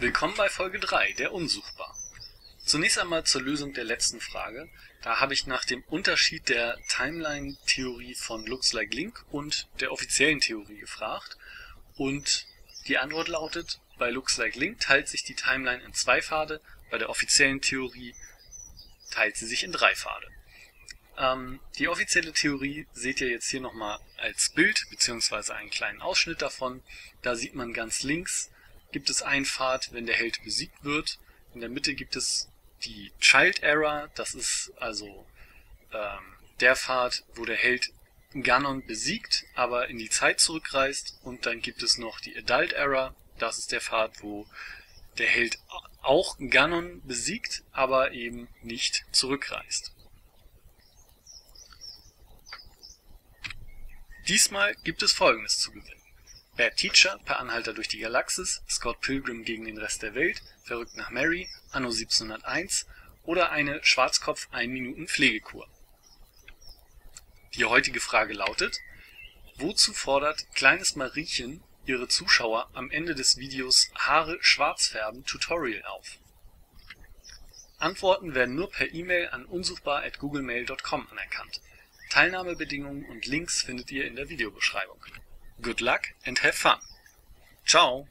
Willkommen bei Folge 3, der Unsuchbar. Zunächst einmal zur Lösung der letzten Frage. Da habe ich nach dem Unterschied der Timeline-Theorie von Looks Like Link und der offiziellen Theorie gefragt. Und die Antwort lautet, bei Looks Like Link teilt sich die Timeline in zwei Pfade, bei der offiziellen Theorie teilt sie sich in drei Pfade. Ähm, die offizielle Theorie seht ihr jetzt hier nochmal als Bild beziehungsweise einen kleinen Ausschnitt davon. Da sieht man ganz links gibt es einen Pfad, wenn der Held besiegt wird. In der Mitte gibt es die Child Era, das ist also ähm, der Pfad, wo der Held Ganon besiegt, aber in die Zeit zurückreist. Und dann gibt es noch die Adult Era, das ist der Pfad, wo der Held auch Ganon besiegt, aber eben nicht zurückreist. Diesmal gibt es folgendes zu gewinnen. Bad Teacher, Per Anhalter durch die Galaxis, Scott Pilgrim gegen den Rest der Welt, Verrückt nach Mary, Anno 1701 oder eine Schwarzkopf-1-Minuten-Pflegekur. Die heutige Frage lautet: Wozu fordert Kleines Mariechen ihre Zuschauer am Ende des Videos Haare schwarz färben Tutorial auf? Antworten werden nur per E-Mail an unsuchbar@googlemail.com anerkannt. Teilnahmebedingungen und Links findet ihr in der Videobeschreibung. Good luck and have fun! Ciao